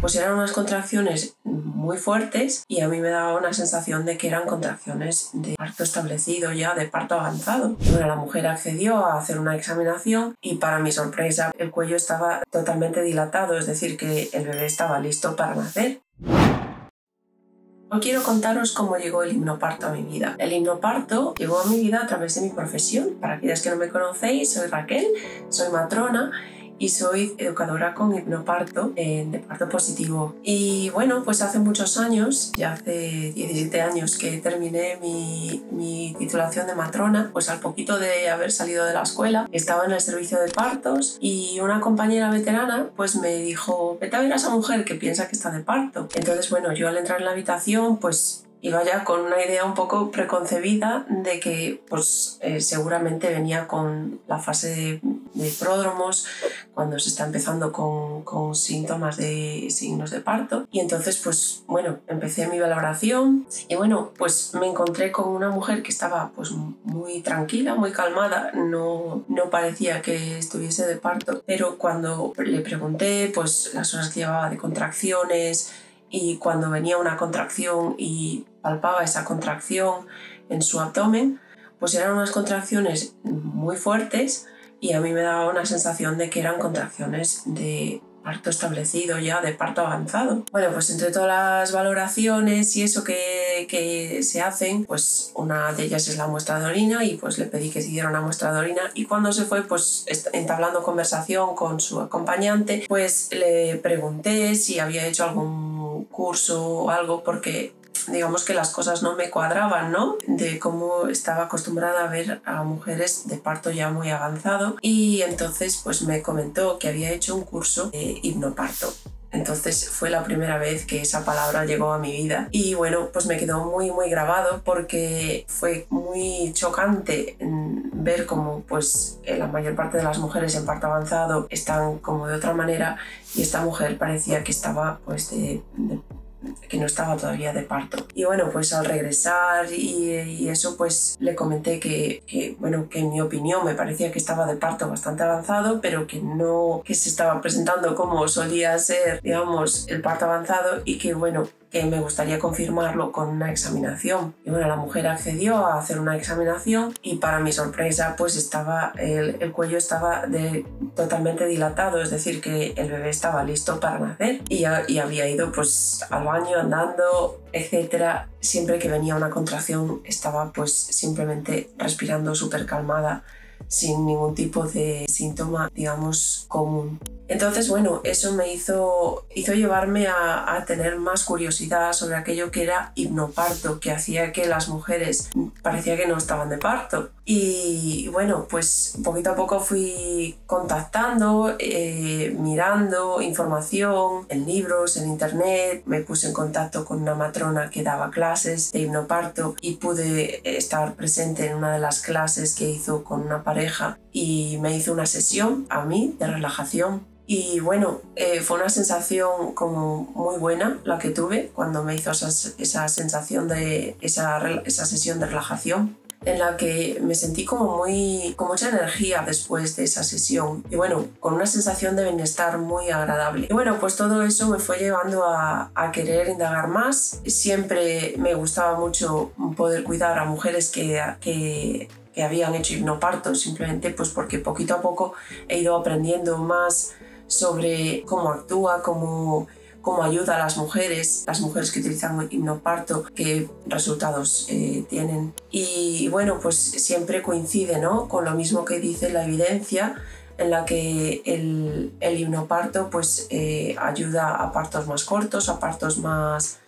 pues eran unas contracciones muy fuertes y a mí me daba una sensación de que eran contracciones de parto establecido ya, de parto avanzado. Bueno, la mujer accedió a hacer una examinación y para mi sorpresa el cuello estaba totalmente dilatado, es decir, que el bebé estaba listo para nacer. Hoy quiero contaros cómo llegó el himnoparto a mi vida. El himnoparto llegó a mi vida a través de mi profesión. Para aquellas que no me conocéis, soy Raquel, soy matrona y soy educadora con hipnoparto de parto positivo. Y bueno, pues hace muchos años, ya hace 17 años que terminé mi, mi, titulación de matrona, pues al poquito de haber salido de la escuela, estaba en el servicio de partos y una compañera veterana pues me dijo, vete a ver a esa mujer que piensa que está de parto. Entonces, bueno, yo al entrar en la habitación pues iba ya con una idea un poco preconcebida de que pues eh, seguramente venía con la fase de, de, pródromos cuando se está empezando con, con, síntomas de signos de parto. Y entonces pues bueno empecé mi valoración. Y bueno pues me encontré con una mujer que estaba pues muy tranquila muy calmada. No, no parecía que estuviese de parto. Pero cuando le pregunté pues las horas que llevaba de contracciones y cuando venía una contracción y palpaba esa contracción en su abdomen, pues eran unas contracciones muy fuertes y a mí me daba una sensación de que eran contracciones de parto establecido ya, de parto avanzado. Bueno, pues entre todas las valoraciones y eso que, que, se hacen, pues una de ellas es la muestra de orina y pues le pedí que se diera una muestra de orina y cuando se fue, pues entablando conversación con su acompañante, pues le pregunté si había hecho algún curso o algo porque digamos que las cosas no me cuadraban, ¿no? De cómo estaba acostumbrada a ver a mujeres de parto ya muy avanzado y entonces pues me comentó que había hecho un curso de hipnoparto. Entonces fue la primera vez que esa palabra llegó a mi vida y bueno, pues me quedó muy muy grabado porque fue muy chocante ver cómo pues la mayor parte de las mujeres en parto avanzado están como de otra manera y esta mujer parecía que estaba pues de, de que no estaba todavía de parto. Y bueno, pues al regresar y, eso, pues le comenté que, que, bueno, que en mi opinión me parecía que estaba de parto bastante avanzado, pero que no, que se estaba presentando como solía ser, digamos, el parto avanzado y que bueno, me gustaría confirmarlo con una examinación. Y bueno, la mujer accedió a hacer una examinación y para mi sorpresa pues estaba, el, el cuello estaba totalmente dilatado, es decir, que el bebé estaba listo para nacer y, y había ido pues al baño andando, etcétera. Siempre que venía una contracción estaba pues simplemente respirando súper calmada sin ningún tipo de síntoma, digamos, común. Entonces, bueno, eso me hizo, hizo llevarme a, a, tener más curiosidad sobre aquello que era hipnoparto, que hacía que las mujeres parecía que no estaban de parto. Y bueno, pues poquito a poco fui contactando, eh, mirando información en libros, en internet, me puse en contacto con una matrona que daba clases de hipnoparto y pude estar presente en una de las clases que hizo con una pareja y me hizo una sesión a mí de relajación. Y bueno, eh, fue una sensación como muy buena la que tuve cuando me hizo esa, esa sensación de esa, esa sesión de relajación en la que me sentí como muy con mucha energía después de esa sesión. Y bueno con una sensación de bienestar muy agradable. Y bueno pues todo eso me fue llevando a, a querer indagar más. Siempre me gustaba mucho poder cuidar a mujeres que, que que habían hecho hipnoparto simplemente pues porque poquito a poco he ido aprendiendo más sobre cómo actúa, cómo, cómo ayuda a las mujeres, las mujeres que utilizan hipnoparto, qué resultados eh, tienen. Y bueno, pues siempre coincide ¿no? con lo mismo que dice la evidencia en la que el, el hipnoparto pues, eh, ayuda a partos más cortos, a partos más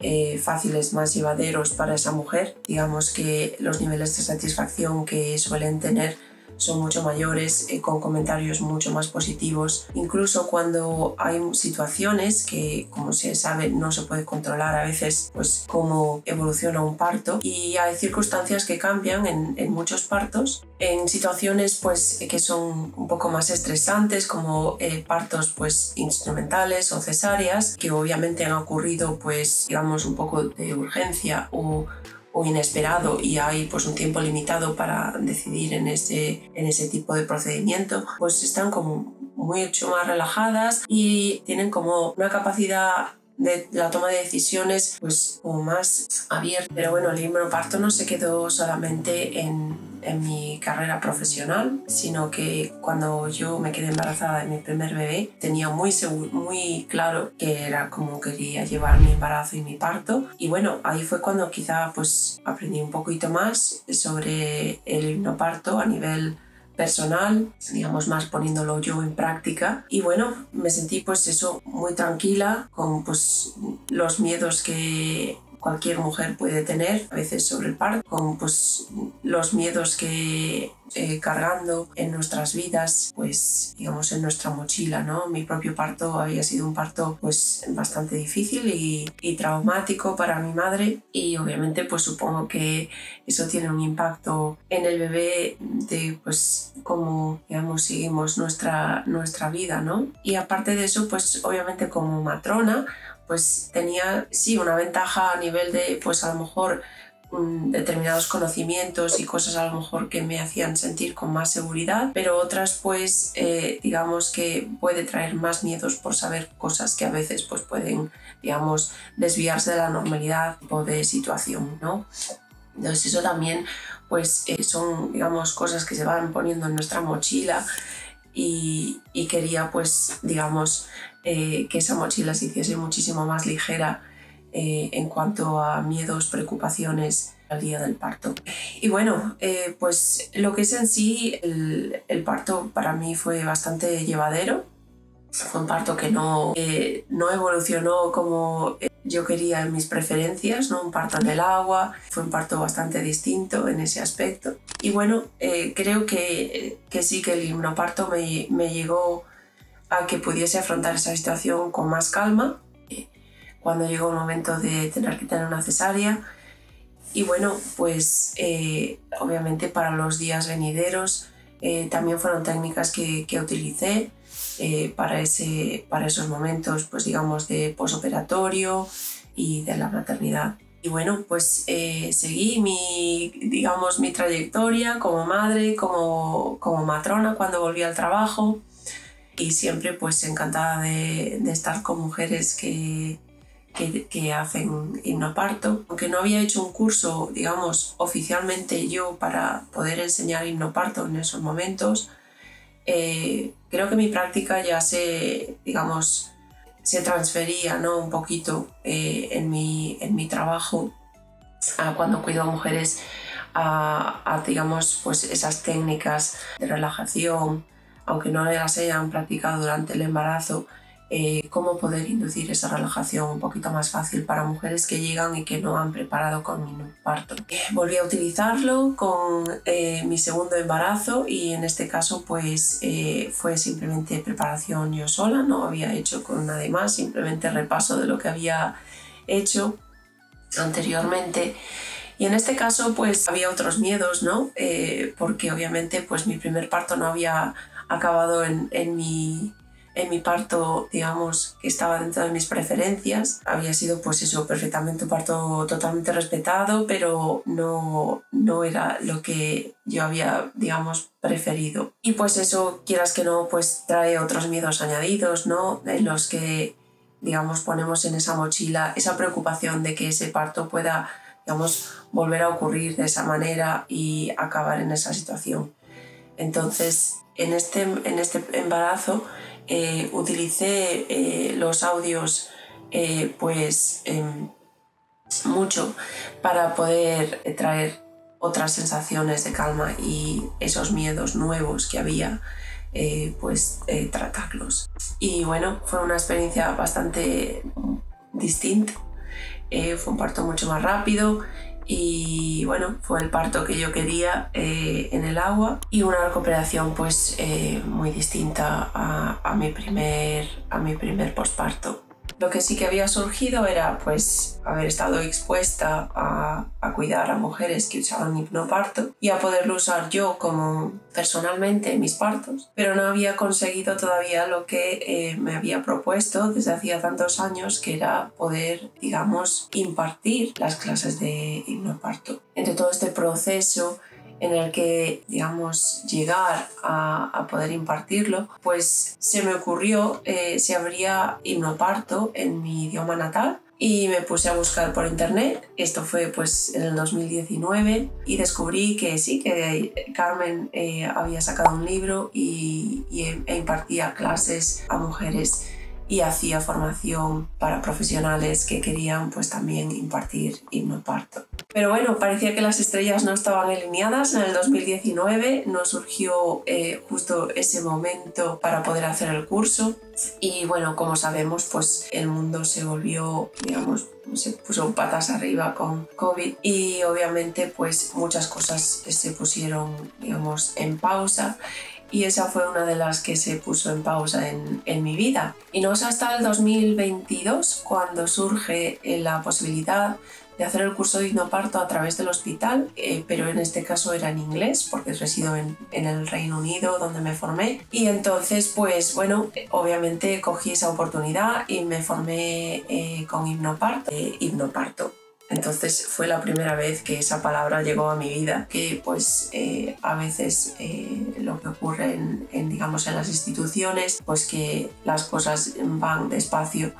eh, fáciles, más llevaderos para esa mujer. Digamos que los niveles de satisfacción que suelen tener son mucho mayores, eh, con comentarios mucho más positivos. Incluso cuando hay situaciones que, como se sabe, no se puede controlar a veces, pues cómo evoluciona un parto. Y hay circunstancias que cambian en, en muchos partos, en situaciones pues que son un poco más estresantes, como eh, partos pues instrumentales o cesáreas, que obviamente han ocurrido pues digamos un poco de urgencia o o inesperado y hay pues un tiempo limitado para decidir en ese, en ese tipo de procedimiento, pues están como mucho más relajadas y tienen como una capacidad de la toma de decisiones pues como más abierta. Pero bueno, el parto no se quedó solamente en, en, mi carrera profesional, sino que cuando yo me quedé embarazada de mi primer bebé tenía muy, muy claro que era como quería llevar mi embarazo y mi parto. Y bueno, ahí fue cuando quizá pues aprendí un poquito más sobre el hipnoparto a nivel personal, digamos más poniéndolo yo en práctica. Y bueno, me sentí pues eso muy tranquila con pues los miedos que cualquier mujer puede tener a veces sobre el parto, con pues los miedos que eh, cargando en nuestras vidas, pues digamos en nuestra mochila, ¿no? Mi propio parto había sido un parto pues bastante difícil y, y traumático para mi madre y obviamente pues supongo que eso tiene un impacto en el bebé de pues cómo digamos seguimos nuestra, nuestra vida, ¿no? Y aparte de eso pues obviamente como matrona pues tenía sí una ventaja a nivel de pues a lo mejor mm, determinados conocimientos y cosas a lo mejor que me hacían sentir con más seguridad, pero otras pues eh, digamos que puede traer más miedos por saber cosas que a veces pues pueden digamos desviarse de la normalidad o de situación, ¿no? Entonces eso también pues eh, son digamos cosas que se van poniendo en nuestra mochila y, quería pues digamos eh, que esa mochila se hiciese muchísimo más ligera eh, en cuanto a miedos, preocupaciones al día del parto. Y bueno, eh, pues lo que es en sí, el, el, parto para mí fue bastante llevadero. Fue un parto que no, no evolucionó como yo quería mis preferencias, ¿no? un parto en el agua, fue un parto bastante distinto en ese aspecto. Y bueno, creo que, que, sí que el himnoparto me, me llegó a que pudiese afrontar esa situación con más calma cuando llegó el momento de tener que tener una cesárea. Y bueno, pues eh, obviamente para los días venideros eh, también fueron técnicas que, que utilicé eh, para, ese, para esos momentos, pues digamos, de posoperatorio y de la maternidad. Y bueno, pues seguí mi, digamos, mi trayectoria como madre, como, como matrona cuando volví al trabajo y siempre pues encantada de, de estar con mujeres que, que, que, hacen hipnoparto. Aunque no había hecho un curso, digamos, oficialmente yo para poder enseñar hipnoparto en esos momentos, eh, creo que mi práctica ya se, digamos, se transfería ¿no? un poquito eh, en, mi, en mi trabajo a cuando cuido a mujeres a, a, digamos, pues esas técnicas de relajación, aunque no las hayan practicado durante el embarazo, eh, cómo poder inducir esa relajación un poquito más fácil para mujeres que llegan y que no han preparado mi parto. Volví a utilizarlo con eh, mi segundo embarazo y en este caso pues eh, fue simplemente preparación yo sola, no había hecho con nadie más, simplemente repaso de lo que había hecho anteriormente. Y en este caso pues había otros miedos, ¿no? porque obviamente pues mi primer parto no había acabado en, en, mi, en mi parto, digamos, que estaba dentro de mis preferencias. Había sido, pues eso, perfectamente un parto totalmente respetado, pero no, no era lo que yo había, digamos, preferido. Y pues eso, quieras que no, pues trae otros miedos añadidos, ¿no? En los que, digamos, ponemos en esa mochila esa preocupación de que ese parto pueda, digamos, volver a ocurrir de esa manera y acabar en esa situación. Entonces, en este, en este embarazo eh, utilicé eh, los audios eh, pues em, mucho para poder traer otras sensaciones de calma y esos miedos nuevos que había pues tratarlos. Y bueno fue una experiencia bastante distinta. Fue un parto mucho más rápido y bueno, fue el parto que yo quería eh, en el agua y una recuperación pues eh, muy distinta a, mi primer, a mi primer posparto. Lo que sí que había surgido era pues haber estado expuesta a, a, cuidar a mujeres que usaban hipnoparto y a poderlo usar yo como personalmente en mis partos, pero no había conseguido todavía lo que eh, me había propuesto desde hacía tantos años, que era poder, digamos, impartir las clases de hipnoparto. Entre todo este proceso en el que, digamos, llegar a, poder impartirlo, pues se me ocurrió eh, si habría hipnoparto en mi idioma natal y me puse a buscar por internet. Esto fue pues en el 2019 y descubrí que sí, que Carmen eh, había sacado un libro y, e impartía clases a mujeres y hacía formación para profesionales que querían pues también impartir hipnoparto. Pero bueno, parecía que las estrellas no estaban alineadas. En el 2019 nos surgió eh, justo ese momento para poder hacer el curso y bueno, como sabemos pues el mundo se volvió, digamos, se puso patas arriba con COVID y obviamente pues muchas cosas se pusieron digamos en pausa y esa fue una de las que se puso en pausa en, en mi vida. Y no es hasta el 2022 cuando surge eh, la posibilidad de hacer el curso de hipnoparto a través del hospital, eh, pero en este caso era en inglés porque resido en, en, el Reino Unido donde me formé. Y entonces, pues bueno, obviamente cogí esa oportunidad y me formé eh, con hipnoparto. hipnoparto entonces fue la primera vez que esa palabra llegó a mi vida, que pues eh, a veces eh, lo que ocurre en, digamos, en las instituciones, pues que las cosas van despacio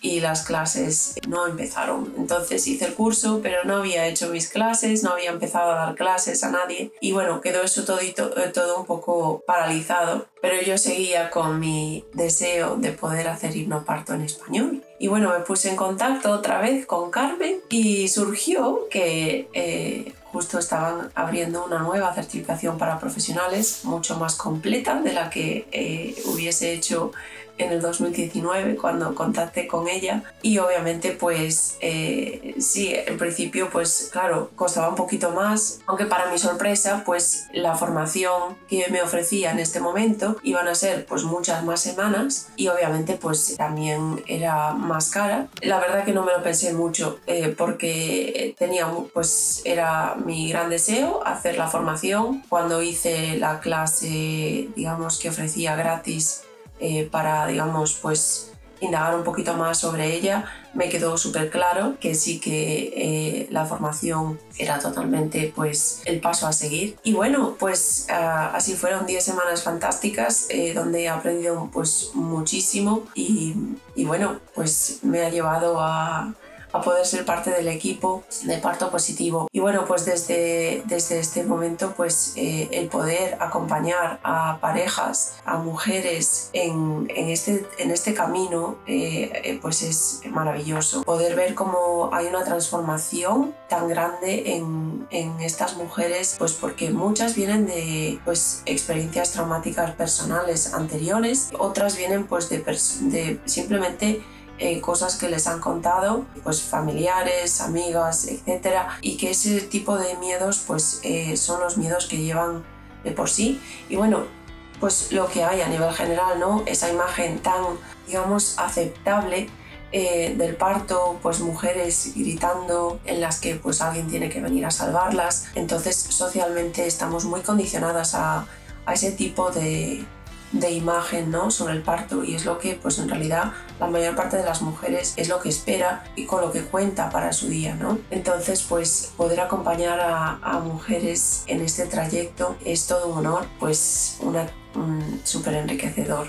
y las clases no empezaron. Entonces hice el curso, pero no había hecho mis clases, no había empezado a dar clases a nadie y bueno, quedó eso todo, eh, todo un poco paralizado, pero yo seguía con mi deseo de poder hacer hipnoparto en español. Y bueno, me puse en contacto otra vez con Carmen y surgió que eh, justo estaban abriendo una nueva certificación para profesionales mucho más completa de la que eh, hubiese hecho en el 2019 cuando contacté con ella y obviamente pues eh, sí, en principio pues claro, costaba un poquito más, aunque para mi sorpresa pues la formación que me ofrecía en este momento iban a ser pues muchas más semanas y obviamente pues también era más cara. La verdad que no me lo pensé mucho eh, porque tenía pues era mi gran deseo hacer la formación. Cuando hice la clase digamos que ofrecía gratis eh, para, digamos, pues indagar un poquito más sobre ella, me quedó súper claro que sí que eh, la formación era totalmente pues el paso a seguir. Y bueno, pues ah, así fueron 10 semanas fantásticas eh, donde he aprendido pues muchísimo y, y bueno, pues me ha llevado a, a poder ser parte del equipo de parto positivo. Y bueno, pues desde, desde este momento, pues eh, el poder acompañar a parejas, a mujeres en, en este, en este camino, eh, eh, pues es maravilloso. Poder ver cómo hay una transformación tan grande en, en estas mujeres, pues porque muchas vienen de pues, experiencias traumáticas personales anteriores, otras vienen pues de, de simplemente eh, cosas que les han contado, pues familiares, amigas, etcétera, y que ese tipo de miedos pues eh, son los miedos que llevan de por sí. Y bueno, pues lo que hay a nivel general, ¿no? Esa imagen tan, digamos, aceptable eh, del parto, pues mujeres gritando en las que pues alguien tiene que venir a salvarlas. Entonces socialmente estamos muy condicionadas a ese tipo de, de imagen ¿no? sobre el parto y es lo que pues en realidad la mayor parte de las mujeres es lo que espera y con lo que cuenta para su día ¿no? entonces pues poder acompañar a, mujeres en este trayecto es todo un honor pues un súper enriquecedor